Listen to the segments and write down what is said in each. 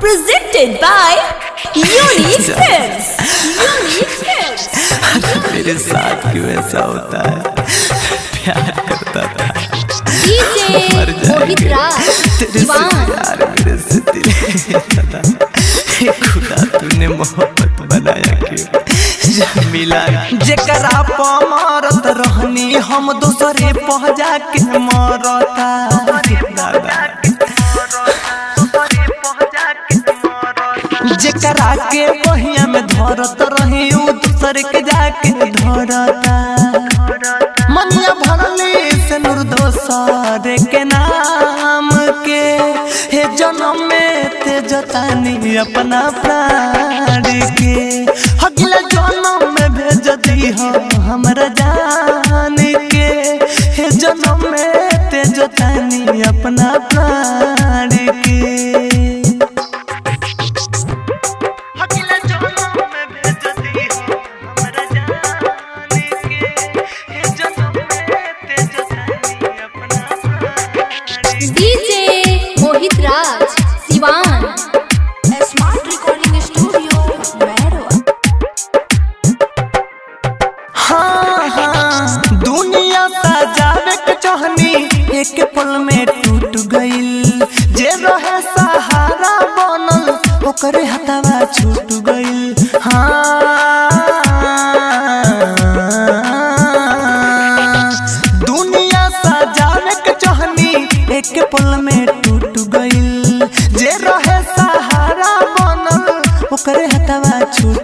Presented by Unique Films. Unique Films. मेरे साथ क्यों ऐसा होता है? प्यार करता था। DJ मर मोहित जाएँगे राज तेरे से प्यार मेरे से दिल लेता था। खुदा तूने मोहब्बत बनाया क्यों? मिला जेकरा प मारत रहनी हम दूसरे पह जाके मरता। जेकरा के बहिया में धरत रही उ दूसरे के जाके धरता। मनिया भरली से नूर दोसर के नाम के हे जन्म में ते जतानी अपना प्राण के अगला जन्म में भेज दी हो हमरा जान के हे जन्म में ते जतानी अपना प्राण के सजावे के चाहनी, एक पल में टूट गइल। जे रहे सहारा बनल, ओकरे हथवा छूट गइल। हाँ। दुनिया सजावे के चाहनी, एक पल में टूट गइल। जे रहे सहारा बनल, ओकरे हथवा छूट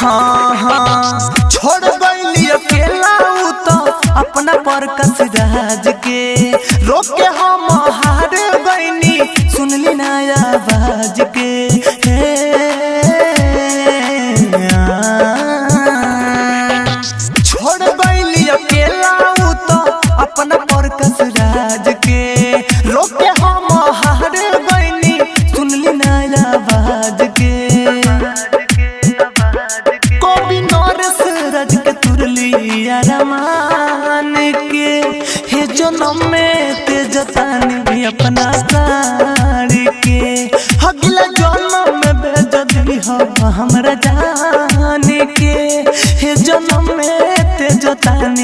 हाँ हाँ छोड़ गईली अकेला तो अपना पर कस के। रोक के हम हार गईनी सुनली ना आवाज़ के। छोड़ गईली अकेला तो अपना पर कस राज के। रोक के हम हार गईनी सुनली ना आवाज़ अरमान के हे जो में ते जतानी अपना प्राण के। अगला जन्म में दी हो हमरा जान के। हे जो में ते जतानी